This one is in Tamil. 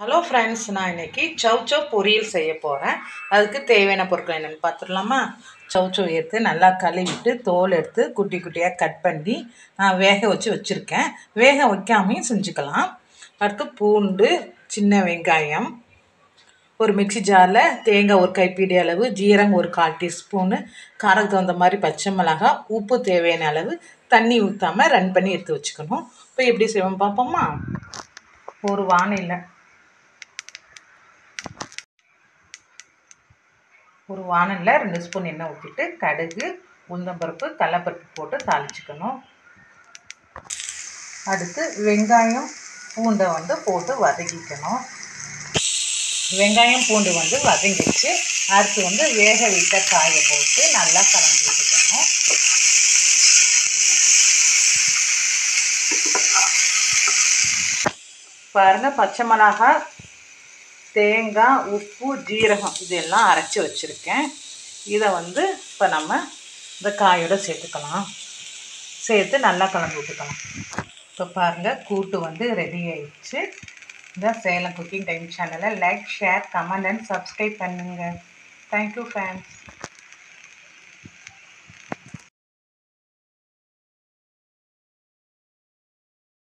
ஹலோ ஃப்ரெண்ட்ஸ் நான் இன்னைக்கு சவுச்சோ பொரியல் செய்ய போகிறேன் அதுக்கு தேவையான பொருட்கள் என்னென்னு பார்த்துடலாமா? சவுச்சோ எடுத்து நல்லா கழுவிட்டு தோல் எடுத்து குட்டி குட்டியாக கட் பண்ணி நான் வேக வச்சு வச்சுருக்கேன். வேக வைக்காமையும் செஞ்சுக்கலாம். அடுத்து பூண்டு சின்ன வெங்காயம் ஒரு மிக்சி ஜாரில் தேங்காய் ஒரு கைப்பிடி அளவு ஜீரகம் ஒரு கால் டீஸ்பூனு காரத்துக்கு தகுந்த மாதிரி பச்சை மிளகாய் உப்பு தேவையான அளவு தண்ணி ஊற்றாமல் ரன் பண்ணி எடுத்து வச்சுக்கணும். இப்போ எப்படி செய்வோம் பார்ப்போமா? ஒரு வானிலை. ஒரு வானலில் ரெண்டு ஸ்பூன் எண்ணெய் ஊற்றிட்டு கடுகு உளுந்தம்பருப்பு கடலப்பருப்பு போட்டு தாளிச்சுக்கணும். அடுத்து வெங்காயம் பூண்டை வந்து போட்டு வதக்கிக்கணும். வெங்காயம் பூண்டு வந்து வதங்கிச்சு அடுத்து வந்து வேக வைத்த காயை போட்டு நல்லா கலந்து விட்டுக்கணும். பாருங்கள் பச்சை மிளகாய் தேங்காய் உப்பு ஜீரகம் இதெல்லாம் அரைச்சி வச்சுருக்கேன். இதை வந்து இப்போ நம்ம இந்த காயோட சேர்த்துக்கலாம். சேர்த்து நல்லா கலந்து விட்டுக்கலாம். இப்போ பாருங்கள் கூட்டு வந்து ரெடி ஆயிடுச்சு. இந்த சேலம் குக்கிங் டைம் சேனலை like share comment and subscribe பண்ணுங்கள் தேங்க்யூ ஃபேன்ஸ்